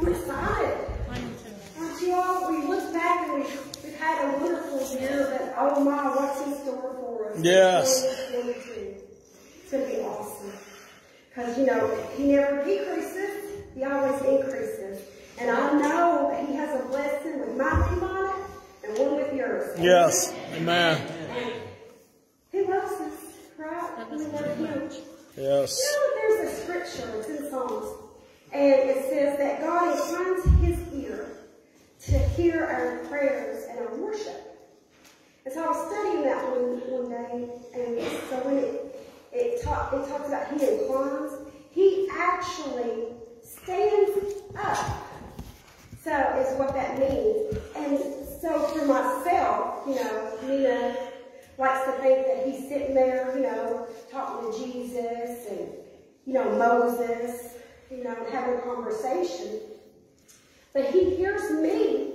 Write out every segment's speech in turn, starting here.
I'm excited. Aren't you all? We look back and we've, we've had a wonderful year, but oh my, what's in store for us? Yes. It's going to be awesome. Because, you know, he never decreases, he always increases. And I know that he has a blessing with my name on it and one with yours. Yes. Amen. He loves us, right? We love him. Yes. You know, there's a scripture, it's in Psalms, and it says that God inclines his ear to hear our prayers and our worship. And so I was studying that one, one day, and so when it, it, talk, it talks about he inclines, he actually stands up. So is what that means. And so for myself, you know, Nina likes to think that he's sitting there, you know, talking to Jesus and, you know, Moses, you know, having a conversation. But he hears me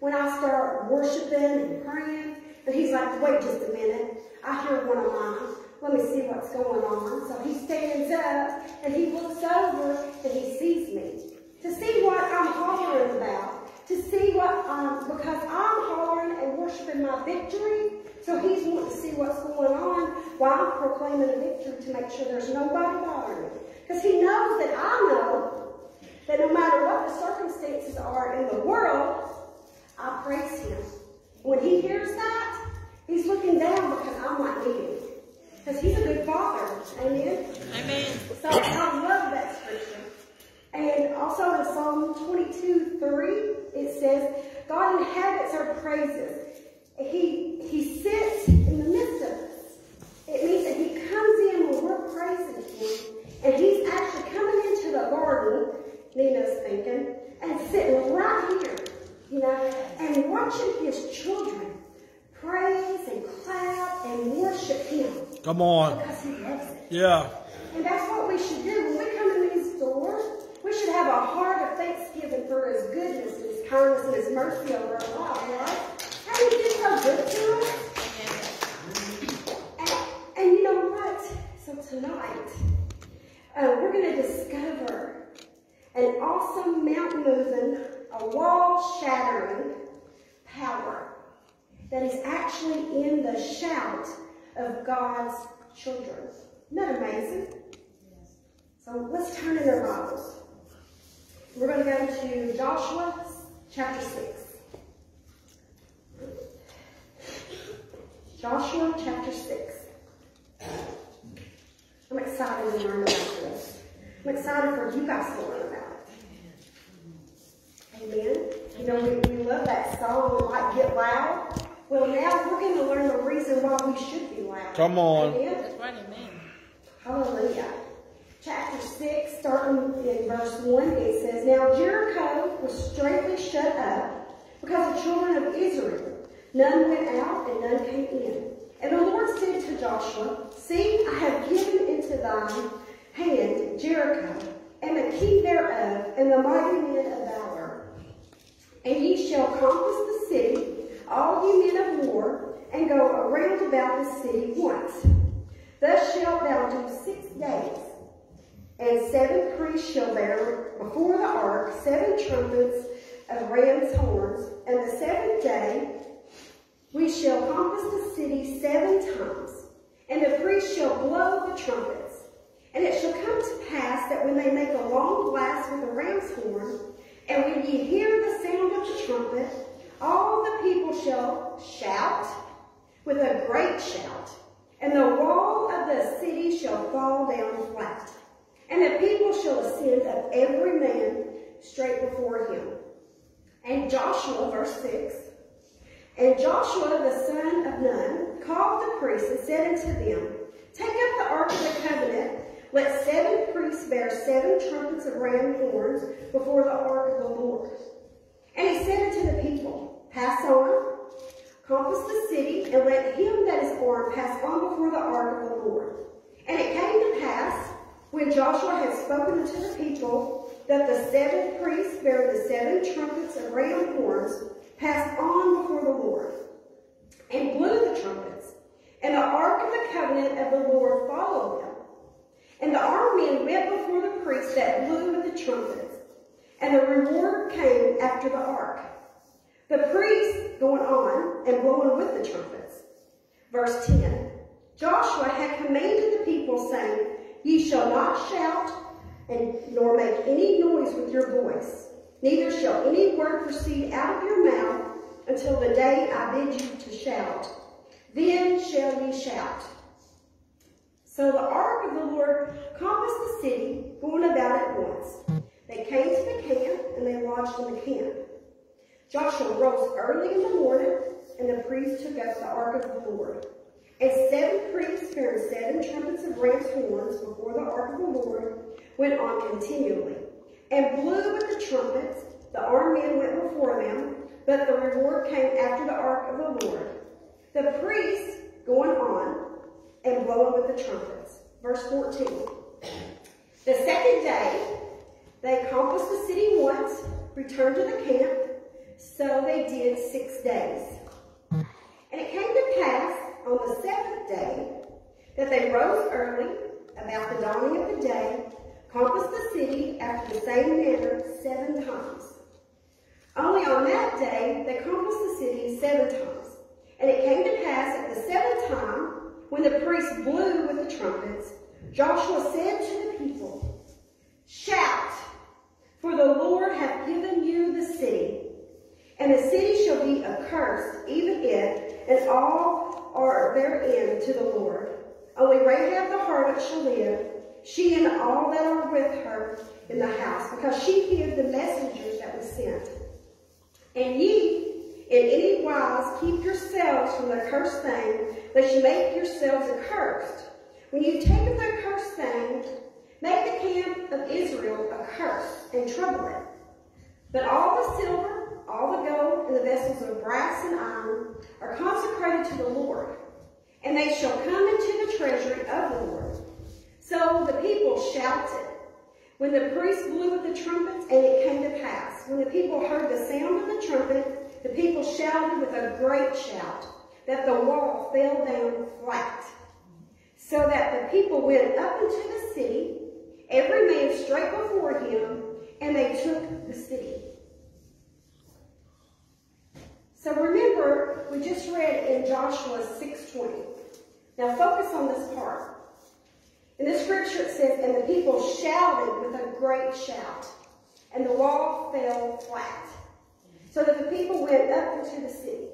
when I start worshiping and praying. But he's like, wait just a minute. I hear one of mine. Let me see what's going on. So he stands up and he looks over and he sees me. To see what I'm hollering about. To see what, um, because I'm hollering and worshiping my victory. So he's wanting to see what's going on while I'm proclaiming a victory to make sure there's nobody bothering me. Because he knows that I know that no matter what the circumstances are in the world, I praise him. When he hears that, he's looking down because I'm like him. Because he's a good father. Amen? Amen. So I love that scripture. And also in Psalm 22, 3, it says, God inhabits our praises. He, he sits in the midst of us. It means that he comes in when we're praising him. And he's actually coming into the garden, Nina's thinking, and sitting right here, you know, and watching his children praise and clap and worship him. Come on. Because he loves. Yeah. And that's what we should do. When we come in these doors, we should have a heart of thanksgiving for his goodness and his kindness and his mercy over our lives, right? How he been so good to us. And, and you know what? So tonight, uh, we're going to discover an awesome mountain moving, a wall shattering power that is actually in the shout of God's children. Isn't that amazing? So let's turn in our Bibles. We're going to go to Joshua chapter 6. Joshua chapter 6. I'm excited to learn about this. I'm excited for you guys to learn about it. Amen. You know, we, we love that song, might get loud. Well, now we're going to learn the reason why we should be loud. Come on. Amen. Right, amen. Hallelujah. Chapter 6, starting in verse 1, it says, Now Jericho was straightly shut up because the children of Israel, none went out and none came in. And the Lord said to Joshua, See, I have given into thine hand Jericho, and the king thereof, and the mighty men of valor. And ye shall compass the city, all ye men of war, and go around about the city once. Thus shalt thou do six days. And seven priests shall bear before the ark seven trumpets of ram's horns. And the seventh day we shall compass the city seven times. And the priests shall blow the trumpets. And it shall come to pass that when they make a long blast with the ram's horn, and when ye hear the sound of the trumpet, all the people shall shout with a great shout, and the wall of the city shall fall down flat. And the people shall ascend of every man straight before him. And Joshua, verse 6, And Joshua the son of Nun called the priests and said unto them, Take up the ark of the covenant, let seven priests bear seven trumpets of ram horns before the ark of the Lord. And he said unto the people, Pass on, compass the city, and let him that is armed pass on before the ark of the Lord. And it came to pass, when Joshua had spoken unto the people, that the seven priests bearing the seven trumpets of ram horns passed on before the Lord, and blew the trumpets. And the ark of the covenant of the Lord followed them. And the armed men went before the priests that blew with the trumpets. and the reward came after the ark. The priests going on and blowing with the trumpets. Verse 10 Joshua had commanded the people, saying, Ye shall not shout, and nor make any noise with your voice, neither shall any word proceed out of your mouth until the day I bid you to shout. Then shall ye shout. So the ark of the Lord compassed the city, going about at once. They came to the camp, and they lodged in the camp. Joshua rose early in the morning, and the priests took up the ark of the Lord. And seven priests bearing seven trumpets of ram's horns before the ark of the Lord went on continually, and blew with the trumpets. The armed men went before them, but the reward came after the ark of the Lord. The priests going on and blowing with the trumpets. Verse 14. The second day, they compassed the city once, returned to the camp. So they did six days. And it came to pass on the seventh day that they rose early, about the dawning of the day, compassed the city after the same manner seven times. Only on that day they compassed the city seven times. And it came to pass at the seventh time, when the priests blew with the trumpets, Joshua said to the people, Shout, for the Lord hath given you the city, and the city shall be accursed, even it, and all are therein to the Lord. Only Rahab the harlot shall live, she and all that are with her in the house, because she hid the messengers that were sent. And ye, in any wise, keep yourselves from the cursed thing, lest you make yourselves accursed. When you take of the accursed thing, make the camp of Israel a curse and trouble it. But all the silver, all the gold, and the vessels of brass and iron are consecrated to the Lord, and they shall come into the treasury of the Lord. So the people shouted when the priests blew with the trumpets, and it came to pass, when the people heard the sound of the trumpet, the people shouted with a great shout, that the wall fell down flat, so that the people went up into the city, every man straight before him, and they took the city. So remember, we just read in Joshua 6.20. Now focus on this part. In the scripture it says, And the people shouted with a great shout, and the wall fell flat, so that the people went up into the city.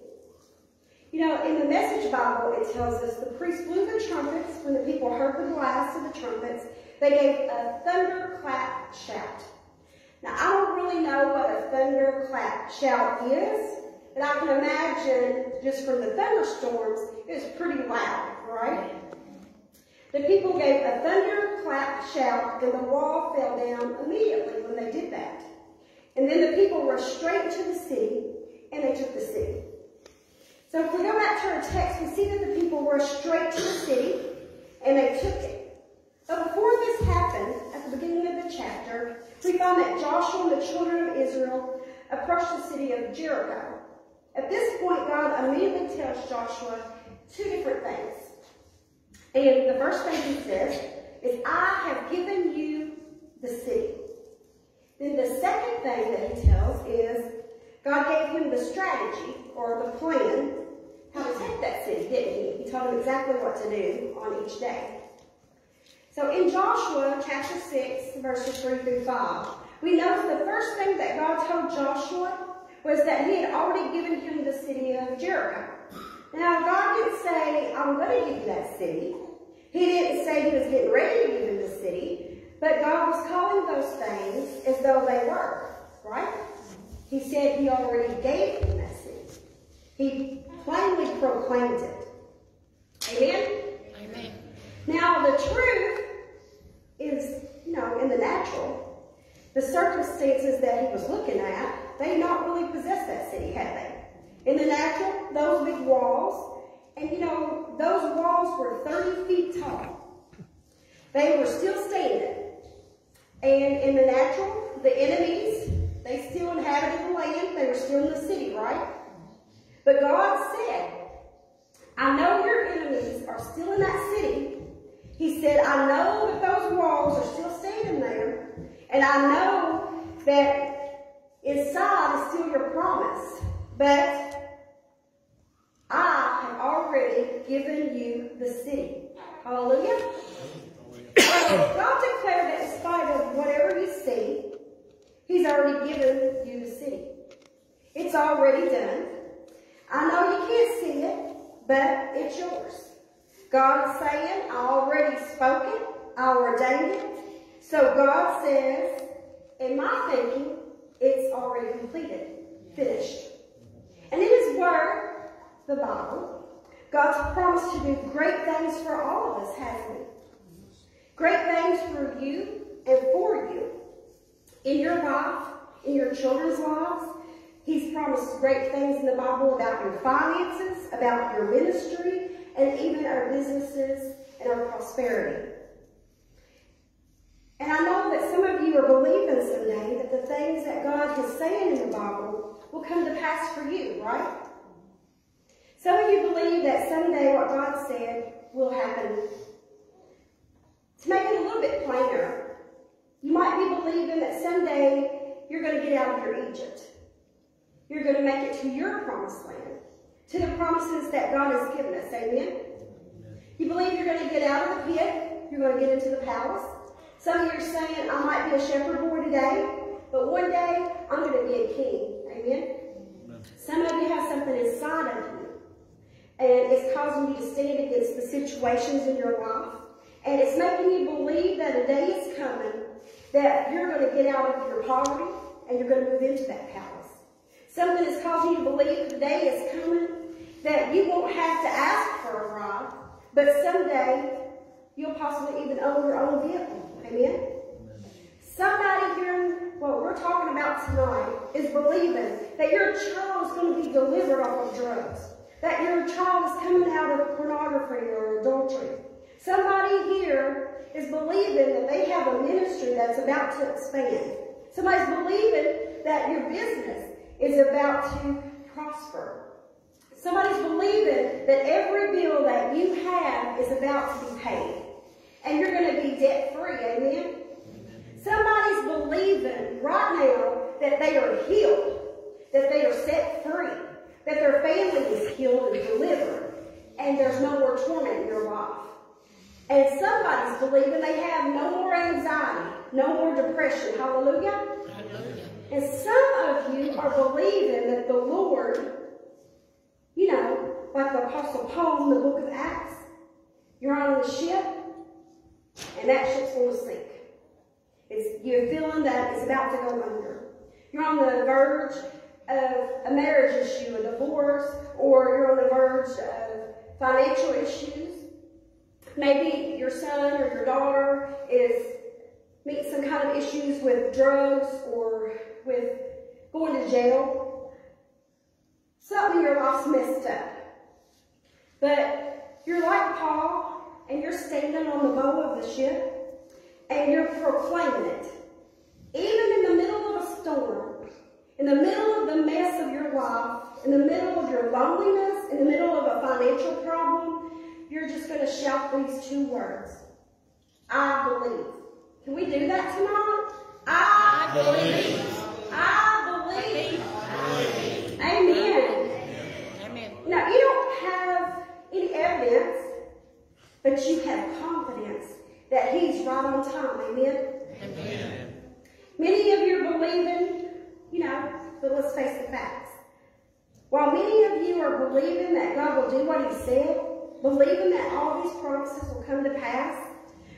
You know, in the Message Bible, it tells us the priests blew the trumpets. When the people heard the blast of the trumpets, they gave a thunderclap shout. Now, I don't really know what a thunderclap shout is, but I can imagine just from the thunderstorms, it was pretty loud, right? The people gave a thunderclap shout, and the wall fell down immediately when they did that. And then the people rushed straight to the city, and they took the city. So if we go back to our text, we see that the people rushed straight to the city, and they took it. But before this happened, at the beginning of the chapter, we find that Joshua and the children of Israel approached the city of Jericho. At this point, God immediately tells Joshua two different things. And the first thing he says is, I have given you the city. Then the second thing that he tells is, God gave him the strategy or the plan how to take that city, didn't he? He told him exactly what to do on each day. So in Joshua chapter 6, verses 3 through 5, we know that the first thing that God told Joshua was that he had already given him the city of Jericho. Now, God didn't say, I'm going to give you that city. He didn't say he was getting ready to give him the city, but God was calling those things as though they were, right? He said he already gave him that city. He plainly proclaimed it. Amen? Amen. Now, the truth is, you know, in the natural, the circumstances that he was looking at, they not really possessed that city, had they? In the natural, those big walls, and you know, those walls were 30 feet tall. They were still standing. And in the natural, the enemies, they still inhabited the land. They were still in the city, right? But God said, I know your enemies are still in that city. He said, I know that those walls are still standing there. And I know that Inside is still your promise, but I have already given you the city. Hallelujah. God declared that in spite of whatever you see, He's already given you the city. It's already done. I know you can't see it, but it's yours. God is saying, I already spoken, I ordained it. So God says, in my thinking, it's already completed, finished. And in His Word, the Bible, God's promised to do great things for all of us, hasn't He? Great things for you and for you. In your life, in your children's lives, He's promised great things in the Bible about your finances, about your ministry, and even our businesses and our prosperity. And I know that some of you are believing someday the things that God is saying in the Bible will come to pass for you, right? Some of you believe that someday what God said will happen. To make it a little bit plainer, you might be believing that someday you're going to get out of your Egypt. You're going to make it to your promised land, to the promises that God has given us. Amen? You believe you're going to get out of the pit, you're going to get into the palace. Some of you are saying, I might be a shepherd boy today, but one day I'm going to be a king. Amen? Some of you have something inside of you, and it's causing you to stand against the situations in your life, and it's making you believe that a day is coming that you're going to get out of your poverty and you're going to move into that palace. Something is causing you to believe that the day is coming that you won't have to ask for a ride, but someday you'll possibly even own your own vehicle. Amen? Amen. Somebody hearing what we're talking about tonight is believing that your child is going to be delivered off of drugs, that your child is coming out of pornography or adultery. Somebody here is believing that they have a ministry that's about to expand. Somebody's believing that your business is about to prosper. Somebody's believing that every bill that you have is about to be paid. And you're going to be debt free. Amen? Somebody's believing right now that they are healed, that they are set free, that their family is healed and delivered, and there's no more torment in your life. And somebody's believing they have no more anxiety, no more depression. Hallelujah. Hallelujah. And some of you are believing that the Lord, you know, like the Apostle Paul in the book of Acts, you're on the ship, and that ship's going to sink. It's, you're feeling that it's about to go under. You're on the verge of a marriage issue, a divorce, or you're on the verge of financial issues. Maybe your son or your daughter is meeting some kind of issues with drugs or with going to jail. Something in your life's messed up. But you're like Paul, and you're standing on the bow of the ship, and you're proclaiming it. Even in the middle of a storm, in the middle of the mess of your life, in the middle of your loneliness, in the middle of a financial problem, you're just going to shout these two words. I believe. Can we do that tonight? I, I believe. believe. I believe. Amen. Amen. Now, you don't have any evidence, but you have confidence that He's right on time. Amen. Amen. Many of you are believing, you know, but let's face the facts. While many of you are believing that God will do what He said, believing that all these promises will come to pass,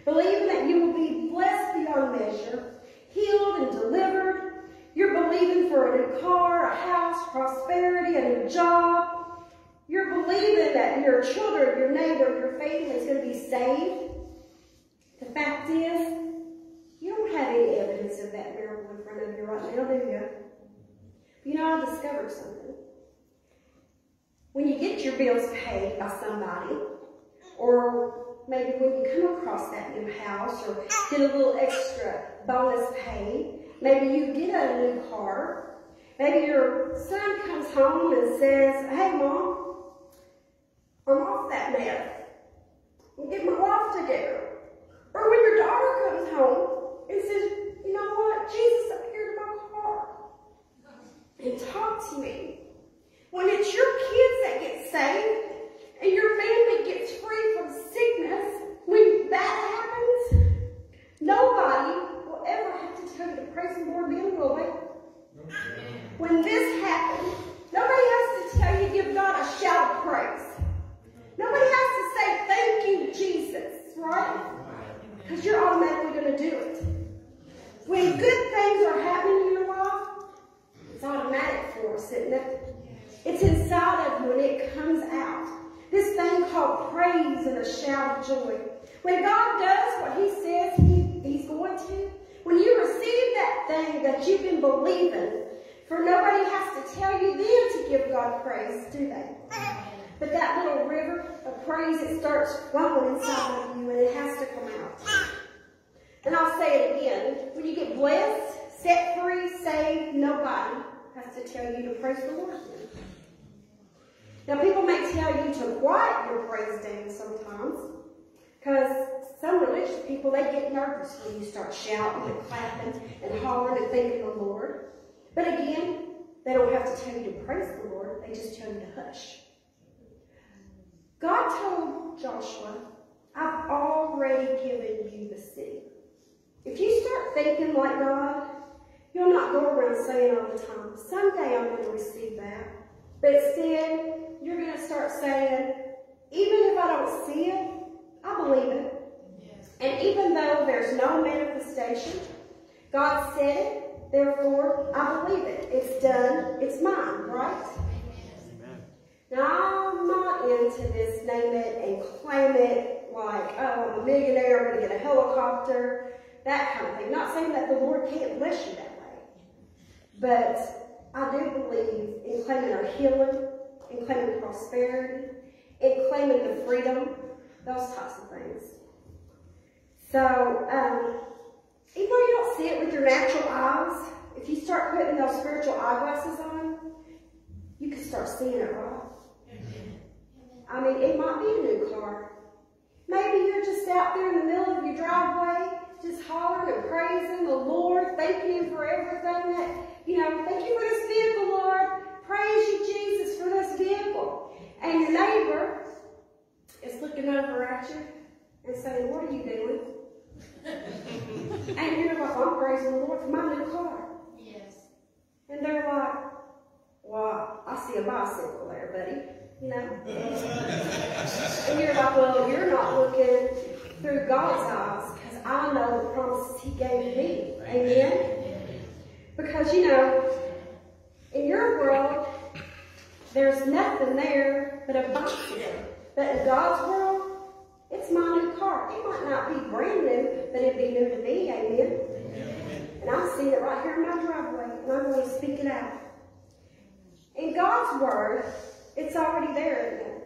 believing that you will be blessed beyond measure, healed and delivered, you're believing for a new car, a house, prosperity, a new job. You're believing that your children, your neighbor, your family is going to be saved. The fact is, you don't have any evidence of that miracle in front of you right now, do you? You know, I discovered something. When you get your bills paid by somebody, or maybe when you come across that new house, or get a little extra bonus pay, Maybe you get a new car. Maybe your son comes home and says, hey, Mom, I'm off that mess. Getting my life together. Or when your daughter comes home and says, you know what, Jesus appeared in my car. and talk to me. When it's your kids that get saved and your family gets free from sickness, when that happens, nobody will ever have to tell you to praise the Lord then, will they? When this happens, nobody has to tell you to give God a shout of praise. Nobody has to say thank you, Jesus, right? Because you're automatically going to do it. When good things are happening in your life, it's automatic for us, isn't it? It's inside of you and it comes out. This thing called praise and a shout of joy. When God does what He says he, He's going to, when you receive that thing that you've been believing, for nobody has to tell you then to give God praise, do they? But that little river of praise, it starts flowing inside of you and it has to come. And I'll say it again. When you get blessed, set free, saved, nobody has to tell you to praise the Lord. Now, people may tell you to quiet your praise down sometimes, because some religious people, they get nervous when you start shouting and clapping and hollering and thanking the Lord. But again, they don't have to tell you to praise the Lord. They just tell you to hush. God told Joshua, I've already given you the city. If you start thinking like God, you'll not go around saying all the time, someday I'm going to receive that. But instead, you're going to start saying, even if I don't see it, I believe it. Yes. And even though there's no manifestation, God said it, therefore I believe it. It's done, it's mine, right? Amen. Now, I'm not into this name it and claim it like, oh, I'm a millionaire, I'm going to get a helicopter, that kind of thing. Not saying that the Lord can't bless you that way. But I do believe in claiming our healing, in claiming prosperity, in claiming the freedom, those types of things. So, um, even though you don't see it with your natural eyes, if you start putting those spiritual eyeglasses on, you can start seeing it right. I mean, it might be a new car. Maybe you're just out there in the middle of your driveway, just hollering and praising the Lord, thanking Him for everything that, you know, thank you for this vehicle, Lord. Praise you, Jesus, for this vehicle. And your neighbor is looking over at you and saying, what are you doing? and you're like, I'm praising the Lord for my new car. Yes. And they're like, well, I see a bicycle there, buddy. You know? and you're like, well, you're not looking through God's eyes because I know the promises He gave me. Amen? Because, you know, in your world, there's nothing there but a bicycle. But in God's world, it's my new car. It might not be brand new, but it'd be new to me. Amen? Amen. And I see it right here in my driveway, and I'm going to speak it out. In God's word, it's already there again.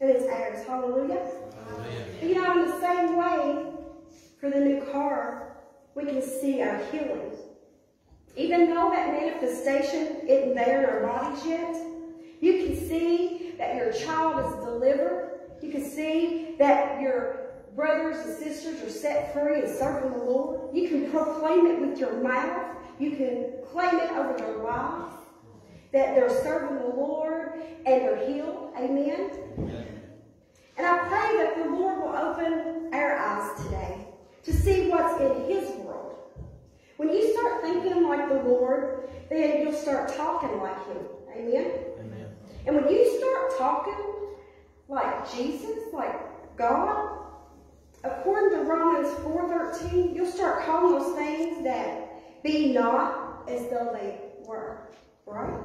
And it's ours. Hallelujah. Hallelujah. You know, in the same way, for the new car, we can see our healing. Even though that manifestation isn't there in our bodies yet, you can see that your child is delivered. You can see that your brothers and sisters are set free and serving the Lord. You can proclaim it with your mouth. You can claim it over their lives that they're serving the Lord and they're healed. Amen? And I pray that the Lord will open our eyes to see what's in His world. When you start thinking like the Lord, then you'll start talking like Him. Amen? Amen. And when you start talking like Jesus, like God, according to Romans 4.13, you'll start calling those things that be not as though they were. Right?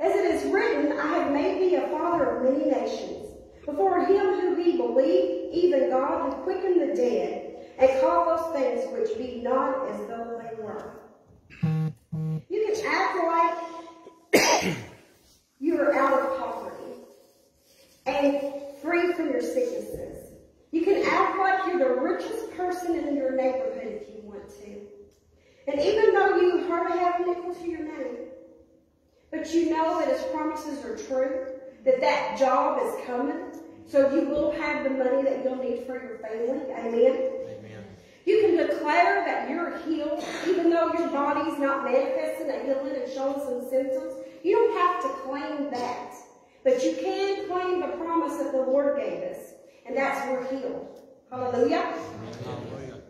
As it is written, I have made thee a father of many nations. Before him who we believe, even God who quickened the dead, and call those things which be not as though they were. You can act like you're out of poverty and free from your sicknesses. You can act like you're the richest person in your neighborhood if you want to. And even though you hardly have a nickel to your name, but you know that his promises are true, that that job is coming, so you will have the money that you'll need for your family. Amen? You can declare that you're healed, even though your body's not manifesting a healing and showing some symptoms. You don't have to claim that. But you can claim the promise that the Lord gave us, and that's we're healed. Hallelujah. Hallelujah.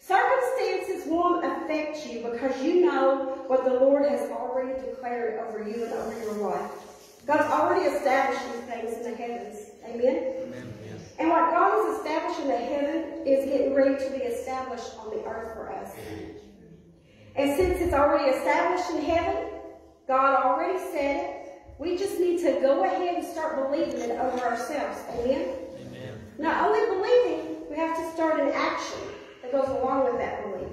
Circumstances won't affect you because you know what the Lord has already declared over you and over your life. God's already established these things in the heavens. Amen? Amen. And what God has established in the heaven is getting ready to be established on the earth for us. And since it's already established in heaven, God already said it, we just need to go ahead and start believing it over ourselves. Amen? Amen. Not only believing, we have to start an action that goes along with that belief.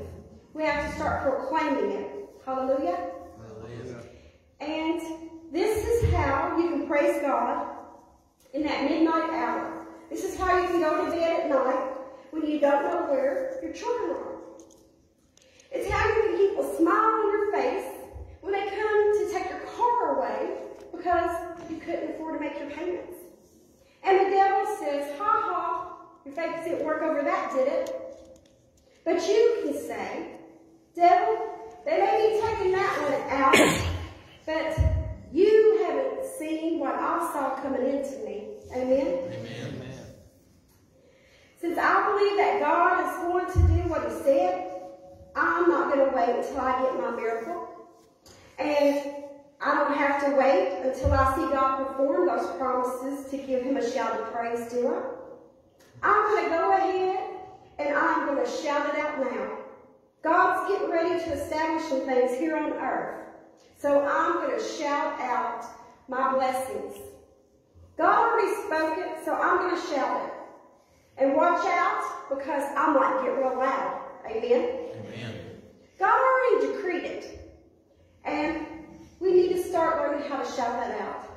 We have to start proclaiming it. Hallelujah? Hallelujah. And this is how you can praise God in that midnight hour. This is how you can go to bed at night when you don't know where your children are. It's how you can keep a smile on your face when they come to take your car away because you couldn't afford to make your payments. And the devil says, ha ha, your faith didn't work over that, did it? But you can say, devil, they may be taking that one out, but you haven't seen what I saw coming into me. Amen? Amen. Since I believe that God is going to do what he said, I'm not going to wait until I get my miracle. And I don't have to wait until I see God perform those promises to give him a shout of praise to him. I'm going to go ahead and I'm going to shout it out now. God's getting ready to establish some things here on earth. So I'm going to shout out my blessings. God already spoke it, so I'm going to shout it. And watch out, because I might get real loud. Amen? Amen. God already decreed it. And we need to start learning how to shout that out.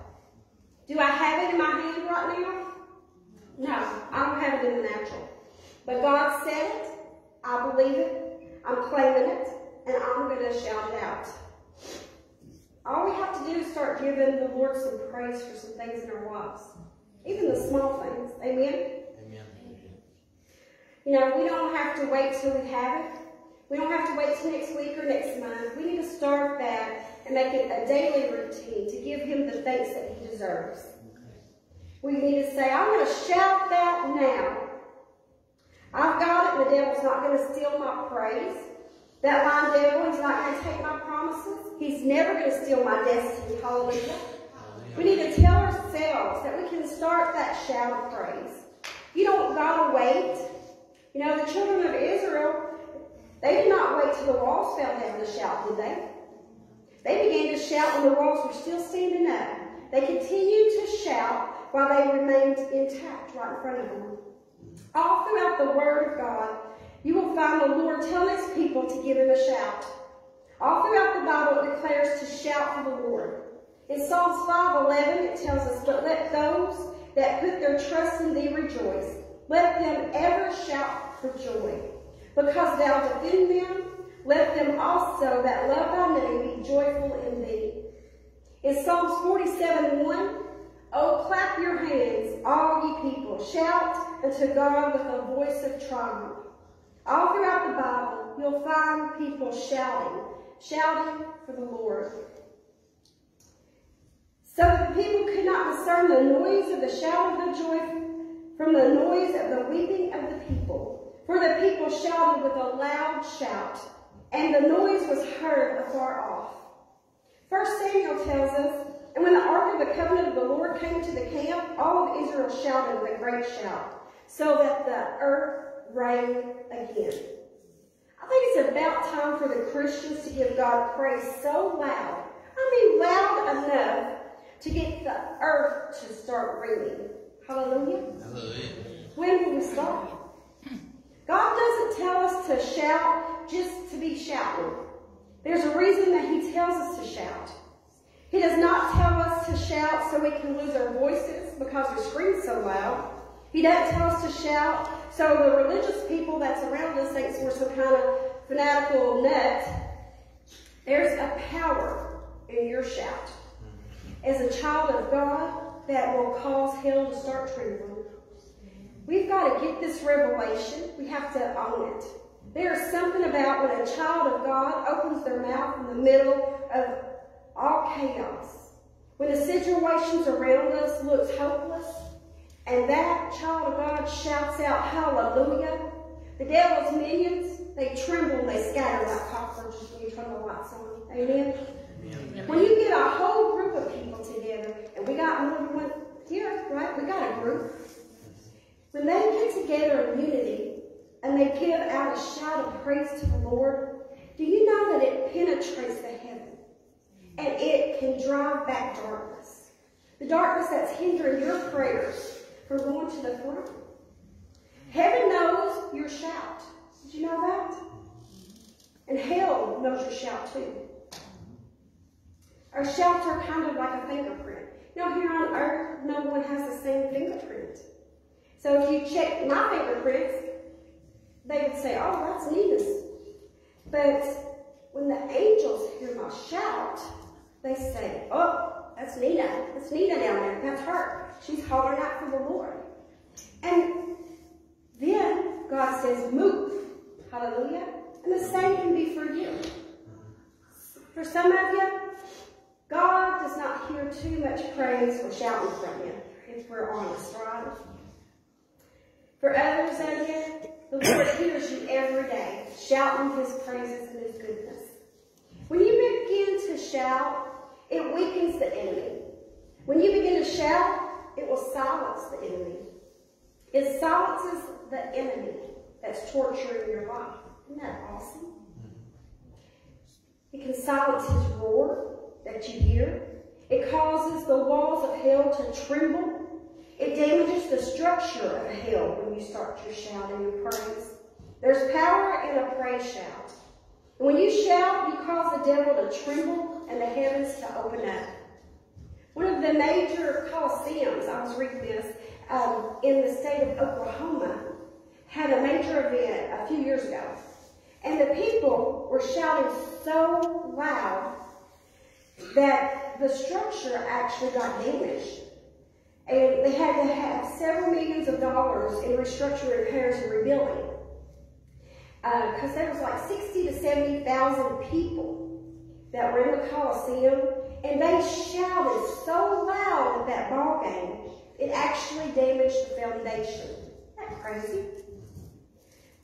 Do I have it in my hand right now? No, I don't have it in the natural. But God said it. I believe it. I'm claiming it. And I'm going to shout it out. All we have to do is start giving the Lord some praise for some things in our lives. Even the small things. Amen? You know, we don't have to wait till we have it. We don't have to wait till next week or next month. We need to start that and make it a daily routine to give him the thanks that he deserves. We need to say, I'm going to shout that now. I've got it, the devil's not going to steal my praise. That lying devil, he's not going to take my promises. He's never going to steal my destiny. Hallelujah. We need to tell ourselves that we can start that shout of praise. You don't got to wait. You know, the children of Israel, they did not wait till the walls fell down to shout, did they? They began to shout when the walls were still standing up. They continued to shout while they remained intact right in front of them. All throughout the Word of God, you will find the Lord telling his people to give him a shout. All throughout the Bible, it declares to shout for the Lord. In Psalms 5.11, it tells us, But let those that put their trust in thee rejoice. Let them ever shout for joy. Because thou defend them, let them also that love thy name be joyful in thee. In Psalms 47.1, Oh, clap your hands, all ye people. Shout unto God with a voice of triumph. All throughout the Bible, you'll find people shouting, shouting for the Lord. So that the people could not discern the noise of the shout of the joy from the noise of the weeping of the people. For the people shouted with a loud shout, and the noise was heard afar off. First Samuel tells us, And when the ark of the covenant of the Lord came to the camp, all of Israel shouted with a great shout, so that the earth rang again. I think it's about time for the Christians to give God praise so loud. I mean loud enough to get the earth to start ringing. Hallelujah. Hallelujah. When will we start? God doesn't tell us to shout just to be shouting. There's a reason that he tells us to shout. He does not tell us to shout so we can lose our voices because we scream so loud. He doesn't tell us to shout so the religious people that's around us thinks we're some kind of fanatical nut. There's a power in your shout. As a child of God, that will cause hell to start trembling. We've got to get this revelation. We have to own it. There is something about when a child of God opens their mouth in the middle of all chaos. When the situations around us looks hopeless, and that child of God shouts out hallelujah, the devil's minions, they tremble and they scatter like cockroaches when you turn the lights on. Amen? Amen. When you get a whole group of people together, and we got more than one here, right? We got a group. When they get together in unity and they give out a shout of praise to the Lord, do you know that it penetrates the heaven and it can drive back darkness? The darkness that's hindering your prayers from going to the throne. Heaven knows your shout. Did you know that? And hell knows your shout too. Our shouts are kind of like a fingerprint. You know, here on earth, no one has the same fingerprint. So if you check my fingerprints, they would say, oh, that's Nina's. But when the angels hear my shout, they say, oh, that's Nina. That's Nina down there. That's her. She's hollering out for the Lord. And then God says, move. Hallelujah. And the same can be for you. For some of you, God does not hear too much praise or shouting from you, if we're honest, right? Of the Lord hears you every day, shouting his praises and his goodness. When you begin to shout, it weakens the enemy. When you begin to shout, it will silence the enemy. It silences the enemy that's torturing your life. Isn't that awesome? It can silence his roar that you hear. It causes the walls of hell to tremble. It damages the structure of hell when you start your shout and your praise. There's power in a praise shout. When you shout, you cause the devil to tremble and the heavens to open up. One of the major coliseums, I was reading this, um, in the state of Oklahoma, had a major event a few years ago. And the people were shouting so loud that the structure actually got damaged. And they had to have several millions of dollars in restructuring, repairs, and rebuilding. Because uh, there was like 60 to 70,000 people that were in the Coliseum, and they shouted so loud at that ball game, it actually damaged the foundation. Isn't that crazy?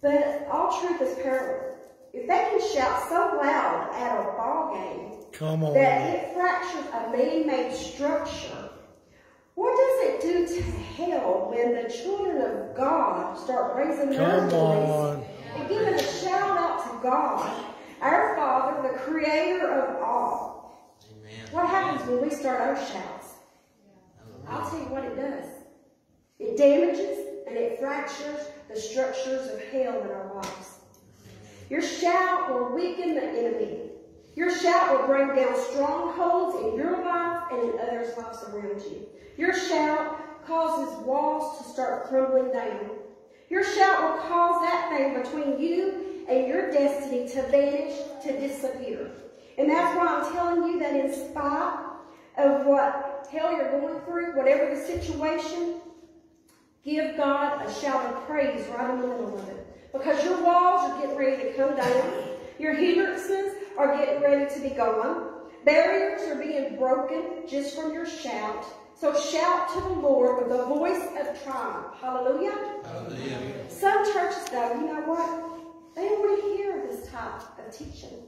But all truth is parallel. If they can shout so loud at a ball game Come on. that it fractures a man-made structure, what does it do to hell when the children of God start raising their Come voice on. and giving a shout out to God, our Father, the creator of all? Amen. What happens when we start our shouts? I'll tell you what it does. It damages and it fractures the structures of hell in our lives. Your shout will weaken the enemy. Your shout will bring down strongholds in your life and in others' lives around you. Your shout causes walls to start crumbling down. Your shout will cause that thing between you and your destiny to vanish, to disappear. And that's why I'm telling you that in spite of what hell you're going through, whatever the situation, give God a shout of praise right in the middle of it. Because your walls are getting ready to come down. Your hindrances are getting ready to be gone. Barriers are being broken just from your shout. So shout to the Lord with a voice of triumph. Hallelujah. Hallelujah. Some churches, though, you know what? They don't want to hear this type of teaching.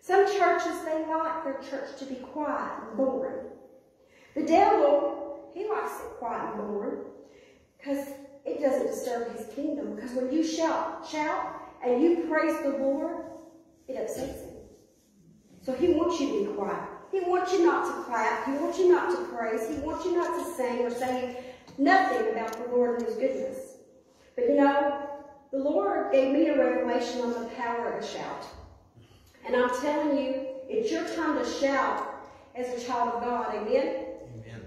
Some churches, they like their church to be quiet and boring. The devil, he likes it quiet and boring because it doesn't disturb his kingdom. Because when you shout, shout, and you praise the Lord, it upsets him. So he wants you to be quiet. He wants you not to clap. He wants you not to praise. He wants you not to sing or say nothing about the Lord and his goodness. But you know, the Lord gave me a revelation on the power of a shout. And I'm telling you, it's your time to shout as a child of God. Amen? Amen.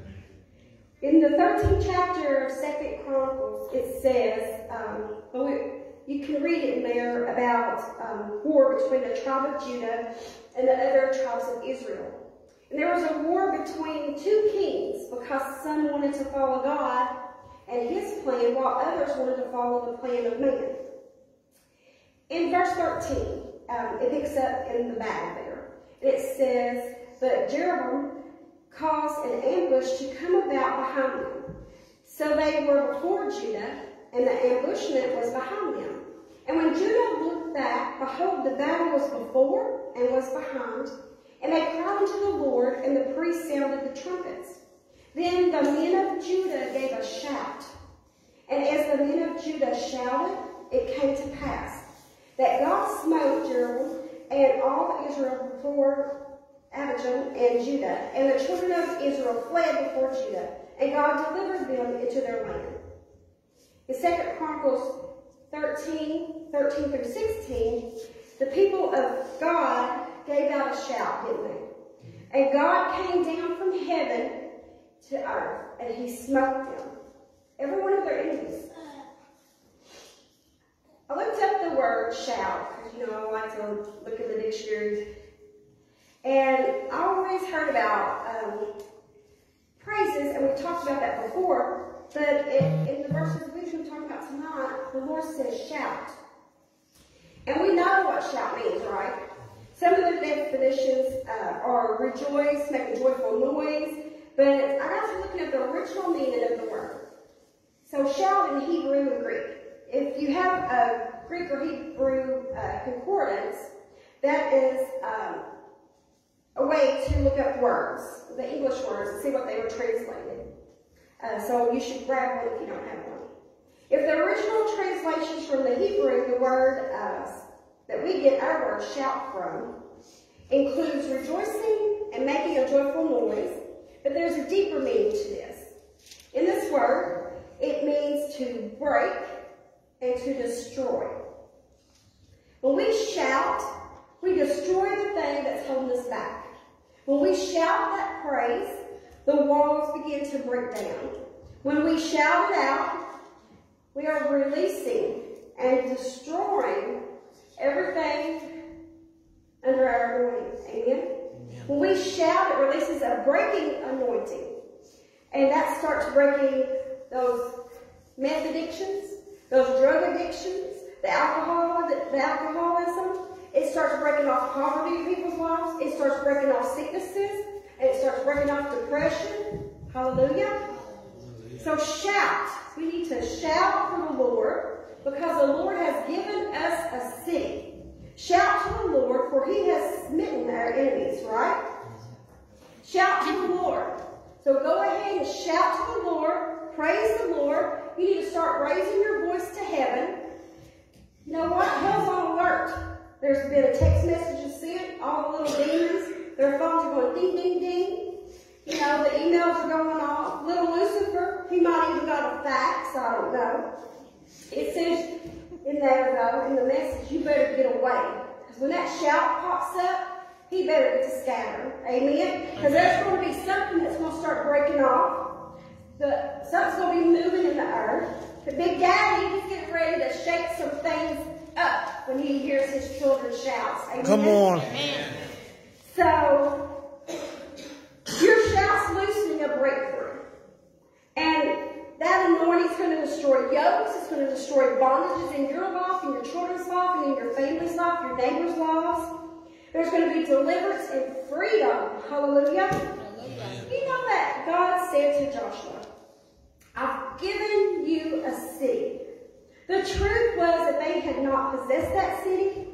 In the 13th chapter of Second Chronicles, it says, um, we, you can read it in there about um, war between the tribe of Judah and the other tribes of Israel. And there was a war between two kings because some wanted to follow God and his plan while others wanted to follow the plan of man. In verse 13, um, it picks up in the battle there. And It says, But Jeroboam caused an ambush to come about behind them. So they were before Judah, and the ambushment was behind them. And when Judah looked back, behold, the battle was before and was behind. And they cried unto the Lord, and the priests sounded the trumpets. Then the men of Judah gave a shout. And as the men of Judah shouted, it came to pass that God smote Jeroboam and all Israel before Abijam and Judah. And the children of Israel fled before Judah, and God delivered them into their land. In 2 Chronicles 13, 13 through 16, the people of God gave out a shout, didn't they? And God came down from heaven to earth, and he smote them, every one of their enemies. I looked up the word shout, because you know I like to look in the dictionaries. And I always heard about um, praises, and we talked about that before, but it, in the verses we've been talking about tonight, the Lord says shout. And we know what shout means, right? Some of the definitions uh, are rejoice, make a joyful noise, but I got looking at the original meaning of the word. So shout in Hebrew and Greek. If you have a Greek or Hebrew uh, concordance, that is um, a way to look up words, the English words, and see what they were translated. Uh, so you should grab one if you don't have. If the original translations from the Hebrew, the word uh, that we get our word shout from, includes rejoicing and making a joyful noise, but there's a deeper meaning to this. In this word, it means to break and to destroy. When we shout, we destroy the thing that's holding us back. When we shout that praise, the walls begin to break down. When we shout it out, we are releasing and destroying everything under our anointing. Amen? Amen? When we shout, it releases a breaking anointing. And that starts breaking those meth addictions, those drug addictions, the alcohol, the, the alcoholism. It starts breaking off poverty in people's lives. It starts breaking off sicknesses. And it starts breaking off depression. Hallelujah. So shout. We need to shout for the Lord because the Lord has given us a city. Shout to the Lord for he has smitten our enemies, right? Shout to the Lord. So go ahead and shout to the Lord. Praise the Lord. You need to start raising your voice to heaven. You know what? Hell's on alert. There's been a text message sent. All the little demons, their phones are going ding, ding, ding. You know, the emails are going off. Little Lucifer, he might even got a fax. I don't know. It says in there, though, in the message, you better get away. Because when that shout pops up, he better get to scatter. Amen? Because there's going to be something that's going to start breaking off. The, something's going to be moving in the earth. The Big Daddy, he's getting ready to shake some things up when he hears his children shouts. Amen? Come on. Amen. So, your shout's loosening a breakthrough. And that anointing is going to destroy yokes. It's going to destroy bondages in your life, in your children's life, and in your family's life, your neighbor's lives. There's going to be deliverance and freedom. Hallelujah. Hallelujah. You know that God said to Joshua, I've given you a city. The truth was that they had not possessed that city,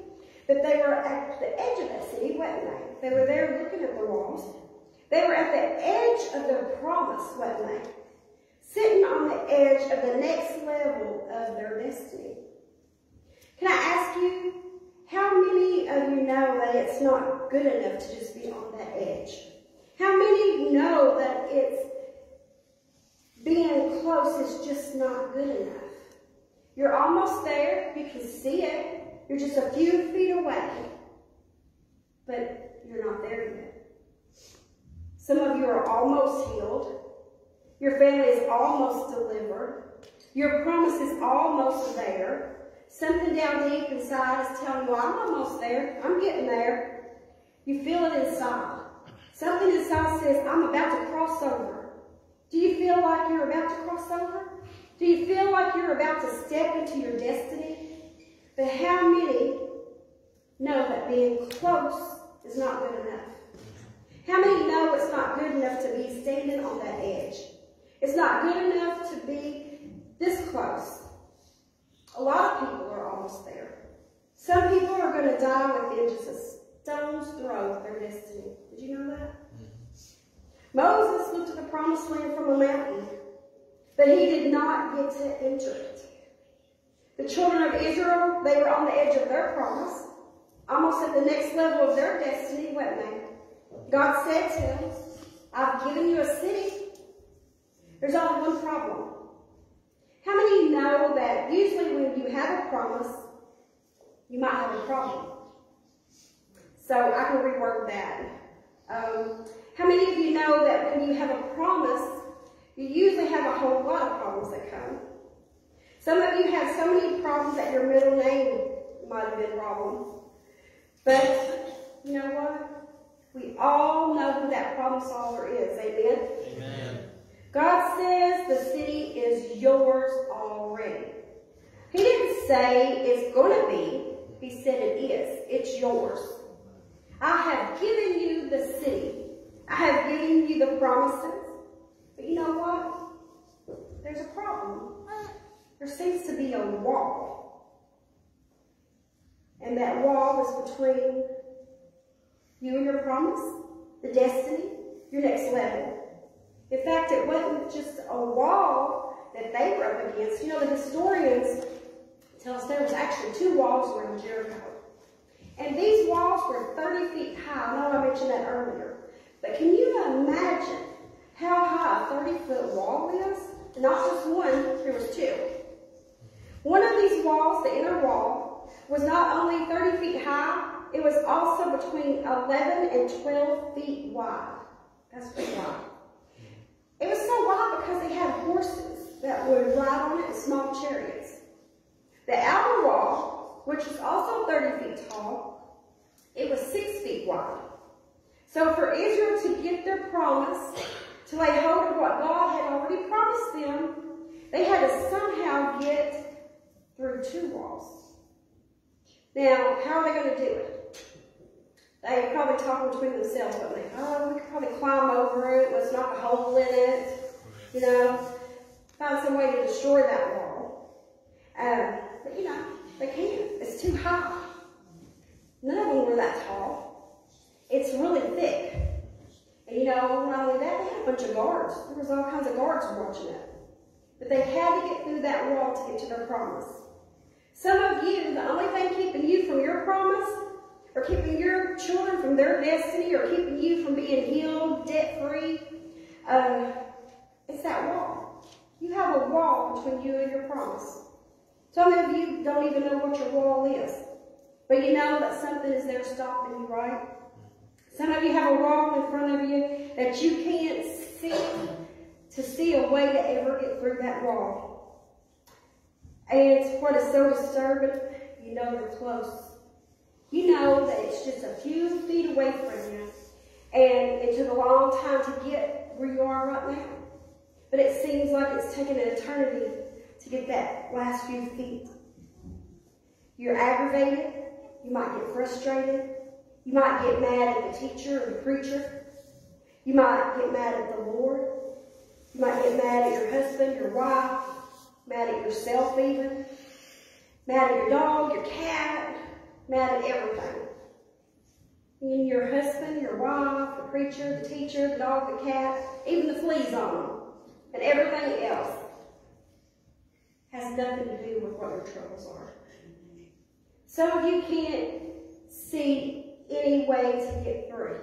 but they were at the edge of that city, weren't they? They were there looking at the walls. They were at the edge of their promise, weren't they? Sitting on the edge of the next level of their destiny. Can I ask you, how many of you know that it's not good enough to just be on that edge? How many know that it's being close is just not good enough? You're almost there. You can see it. You're just a few feet away. But you're not there yet. Some of you are almost healed. Your family is almost delivered. Your promise is almost there. Something down deep inside is telling you, I'm almost there. I'm getting there. You feel it inside. Something inside says, I'm about to cross over. Do you feel like you're about to cross over? Do you feel like you're about to step into your destiny? But how many know that being close is not good enough? How many know it's not good enough to be standing on that edge? It's not good enough to be this close. A lot of people are almost there. Some people are going to die within just a stone's throw of their destiny. Did you know that? Mm-hmm. Moses looked at the promised land from a mountain, but he did not get to enter it. The children of Israel, they were on the edge of their promise, almost at the next level of their destiny, weren't they? God said to them, I've given you a city. There's only one problem. How many know that usually when you have a promise, you might have a problem? So I can reword that. Um, how many of you know that when you have a promise, you usually have a whole lot of problems that come? Some of you have so many problems that your middle name might have been wrong. But you know what? We all know who that problem solver is. Amen? Amen. God says the city is yours already. He didn't say it's going to be. He said it is. It's yours. I have given you the city. I have given you the promises. But you know what? There's a problem. There seems to be a wall. And that wall is between you and your promise, the destiny, your next level. In fact, it wasn't just a wall that they were up against. You know, the historians tell us there was actually two walls around Jericho. And these walls were 30 feet high. I know I mentioned that earlier. But can you imagine how high a 30-foot wall is? Not just one, there was two. One of these walls, the inner wall, was not only 30 feet high, it was also between 11 and 12 feet wide. That's pretty wide. It was so wide because they had horses that would ride on it in small chariots. The outer wall, which was also 30 feet tall, it was six feet wide. So for Israel to get their promise, to lay hold of what God had already promised them, they had to somehow get through two walls. Now, how are they going to do it? They probably talk between themselves, don't they? Oh, we could probably climb over it. Let's knock a hole in it. You know, find some way to destroy that wall. Um, but, you know, they can't. It's too high. None of them were that tall. It's really thick. And, you know, not only that, they had a bunch of guards. There was all kinds of guards watching it. But they had to get through that wall to get to their promise. Some of you, the only thing keeping you from your promise or keeping your children from their destiny or keeping you from being healed, debt-free, uh, it's that wall. You have a wall between you and your promise. Some of you don't even know what your wall is. But you know that something is there stopping you, right? Some of you have a wall in front of you that you can't see to see a way to ever get through that wall. And what is so disturbing, you know you're close. You know that it's just a few feet away from you. And it took a long time to get where you are right now. But it seems like it's taken an eternity to get that last few feet. You're aggravated. You might get frustrated. You might get mad at the teacher or the preacher. You might get mad at the Lord. You might get mad at your husband, your wife, mad at yourself even, mad at your dog, your cat, mad at everything. And your husband, your wife, the preacher, the teacher, the dog, the cat, even the fleas on them, and everything else has nothing to do with what your troubles are. Some of you can't see any way to get through.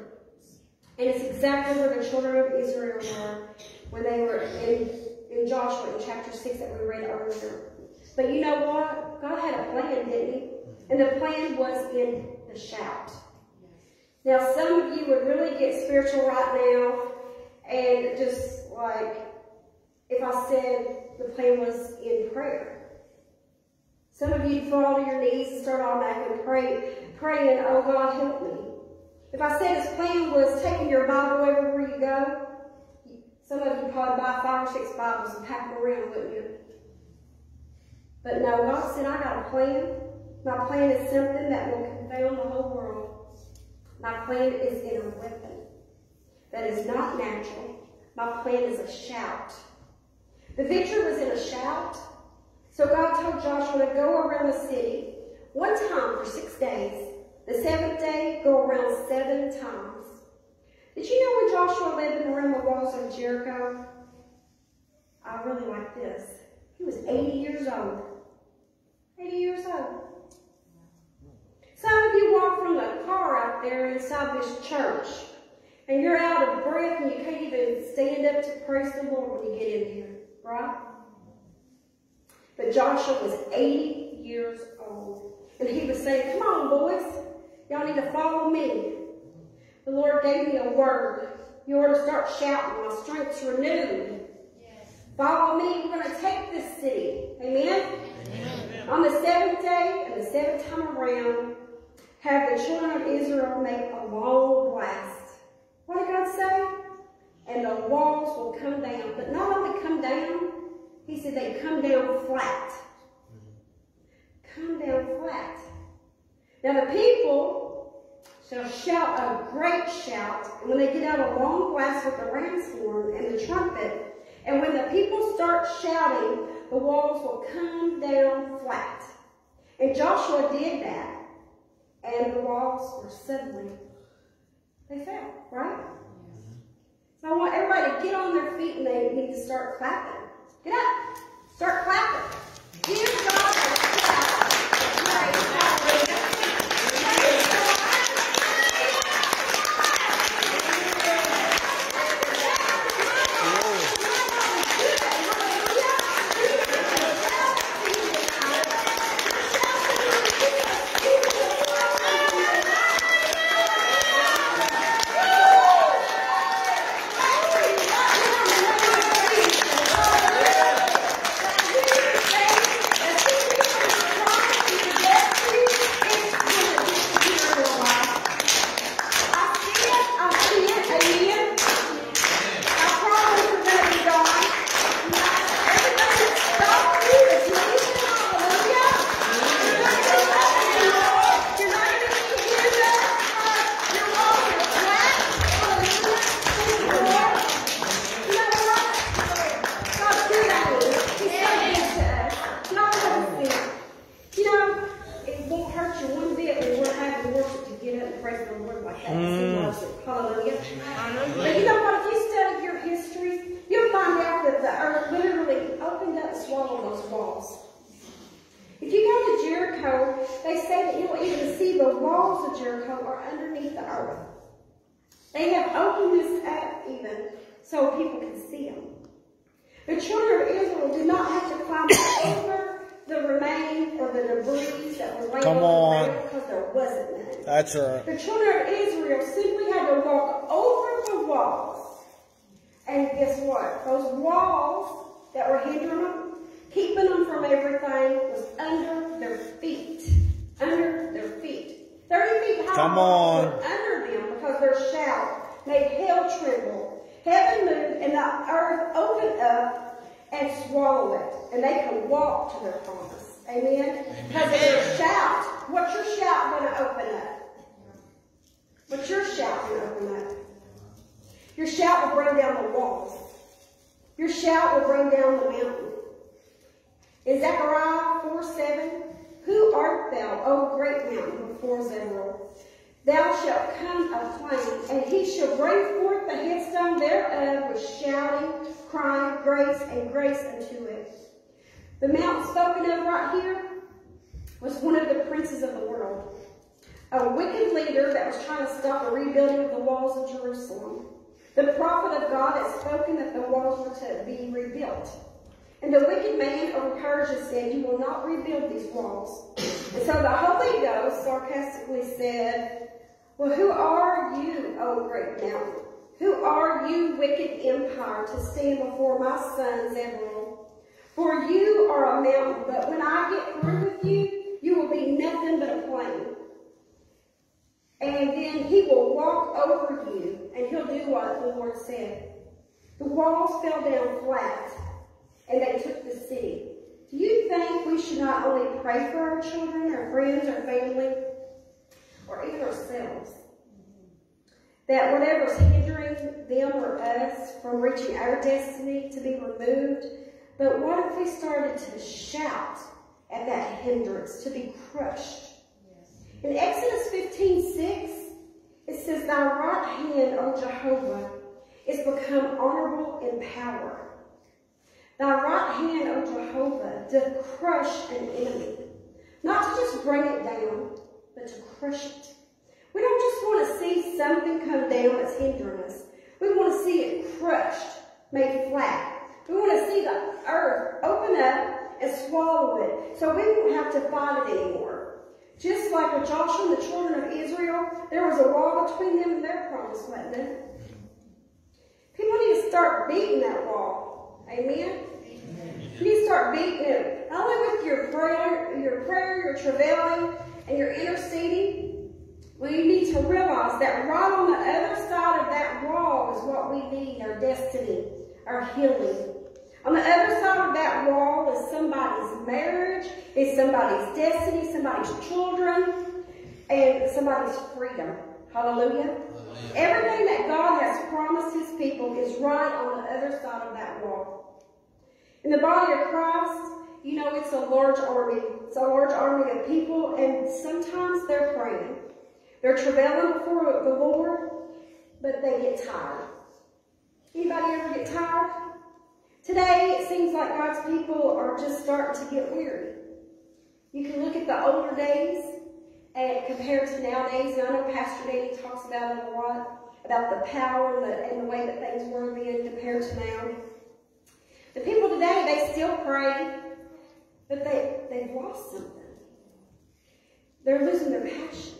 And it's exactly where the children of Israel were when they were in, in Joshua in chapter 6 that we read earlier. But you know what? God had a plan, didn't he? And the plan was in the shout. Now, some of you would really get spiritual right now and just like, if I said the plan was in prayer. Some of you fall to your knees and start on back and pray, praying, oh God, help me. If I said his plan was taking your Bible everywhere you go, some of you probably buy five or six Bibles and pack them around, wouldn't you? But no, God said, I got a plan. My plan is something that will confound the whole world. My plan is in a weapon that is not natural. My plan is a shout. The victory was in a shout. So God told Joshua to go around the city one time for six days. The seventh day, go around seven times. Did you know when Joshua lived around the walls of Jericho? I really like this. He was 80 years old. 80 years old. Some of you walk from the there inside this church, and you're out of breath and you can't even stand up to praise the Lord when you get in here, right? But Joshua was 80 years old, and he was saying, Come on, boys, y'all need to follow me. The Lord gave me a word. You ought to start shouting. My strength's renewed. Follow me. We're going to take this city. Amen? Amen? On the seventh day and the seventh time around, have the children of Israel make a long blast. What did God say? And the walls will come down. But not only come down, he said they come down flat. Come down flat. Now the people shall shout a great shout, and when they get out a long blast with the ram's horn and the trumpet, and when the people start shouting, the walls will come down flat. And Joshua did that. And the walls were suddenly, they fell, right? So I want everybody to get on their feet and they need to start clapping. Get up. Start clapping. Give God a clap. Praise Come on. Under them because their shout made hell tremble. Heaven moved and the earth opened up and swallowed it. And they can walk to their promise. Amen? Because their shout. What's your shout going to open up? What's your shout going to open up? Your shout will bring down the walls. Your shout will bring down the mountain. In Zechariah 4, 7, Who art thou, O great mountain, before Zerubbabel? thou shalt come aflame, and he shall bring forth the headstone thereof with shouting, crying, grace, and grace unto it. The mount spoken of right here was one of the princes of the world, a wicked leader that was trying to stop the rebuilding of the walls of Jerusalem. The prophet of God had spoken that the walls were to be rebuilt. And the wicked man of Persia said, You will not rebuild these walls. And so the Holy Ghost sarcastically said, well, who are you, O great mountain? Who are you, wicked empire, to stand before my sons and rule? For you are a mountain, but when I get through with you, you will be nothing but a plain. And then he will walk over you, and he'll do what the Lord said. The walls fell down flat, and they took the city. Do you think we should not only pray for our children, our friends, our family, or even ourselves? That whatever's hindering them or us from reaching our destiny to be removed, but what if we started to shout at that hindrance, to be crushed? In Exodus 15, 6, it says, Thy right hand, O Jehovah, is become honorable in power. Thy right hand, O Jehovah, doth crush an enemy. Not to just bring it down, but to crush it. We don't just want to see something come down that's hindering us. We want to see it crushed, made flat. We want to see the earth open up and swallow it so we won't have to fight it anymore. Just like with Joshua and the children of Israel, there was a wall between them and their promise, wasn't there? People need to start beating that wall. Amen? You need to start beating it. Not only with your prayer, your prayer, your travailing, and your interceding. We need to realize that right on the other side of that wall is what we need, our destiny, our healing. On the other side of that wall is somebody's marriage, is somebody's destiny, somebody's children, and somebody's freedom. Hallelujah. Everything that God has promised his people is right on the other side of that wall. In the body of Christ, you know, it's a large army. It's a large army of people, and sometimes they're praying. They're travailing before the Lord, but they get tired. Anybody ever get tired? Today, it seems like God's people are just starting to get weary. You can look at the older days and compared to nowadays, and I know Pastor Danny talks about it a lot, about the power and the, and the way that things were then compared to now. The people today, they still pray, but they, they've lost something. They're losing their passion.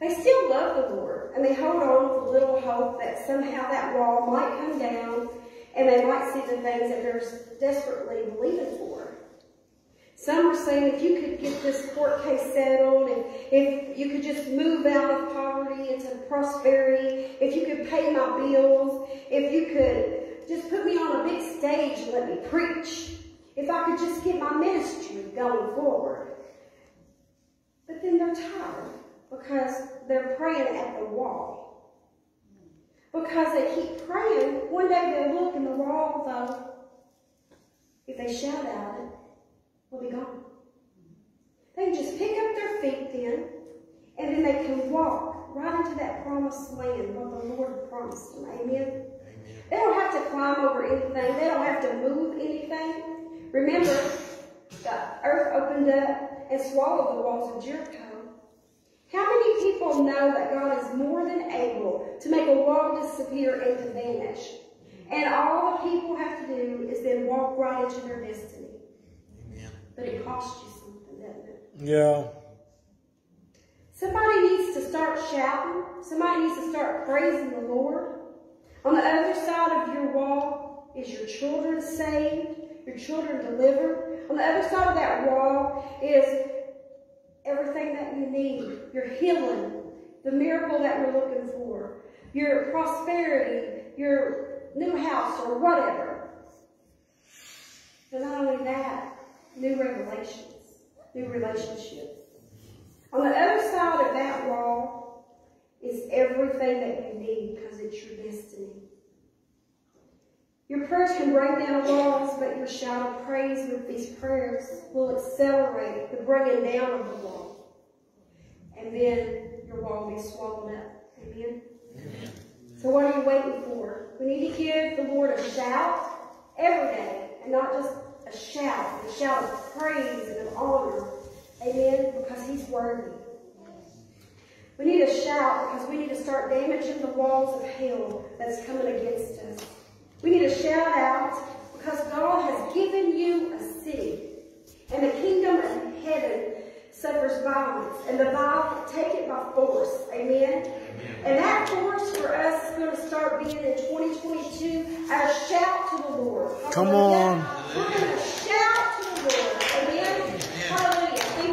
They still love the Lord, and they hold on with a little hope that somehow that wall might come down, and they might see the things that they're desperately believing for. Some are saying if you could get this court case settled, and if you could just move out of poverty into prosperity, if you could pay my bills, if you could just put me on a big stage and let me preach, if I could just get my ministry going forward. But then they're tired because they're praying at the wall. Because they keep praying, one day they'll look and the wall, though, if they shout at it, will be gone. They can just pick up their feet then, and then they can walk right into that promised land, what the Lord promised them. Amen? Amen. They don't have to climb over anything. They don't have to move anything. Remember, the earth opened up and swallowed the walls of Jericho. How many people know that God is more than able to make a wall disappear and to vanish? And all the people have to do is then walk right into their destiny. Amen. But it costs you something, doesn't it? Yeah. Somebody needs to start shouting. Somebody needs to start praising the Lord. On the other side of your wall is your children saved, your children delivered. On the other side of that wall is everything that you need, your healing, the miracle that we're looking for, your prosperity, your new house or whatever. But not only that, new revelations, new relationships. On the other side of that wall is everything that you need because it's your destiny. Your prayers can break down walls, but your shout of praise with these prayers will accelerate the bringing down of the wall. And then your wall will be swallowed up. Amen? Amen? So what are you waiting for? We need to give the Lord a shout every day, and not just a shout, a shout of praise and of honor. Amen? Because he's worthy. We need a shout because we need to start damaging the walls of hell that's coming against us. We need to shout out because God has given you a city. And the kingdom of heaven suffers violence. And the violent take it by force. Amen? Amen? And that force for us is going to start being in 2022 our shout to the Lord. Come on. We're going to shout to the Lord. Amen? Hallelujah.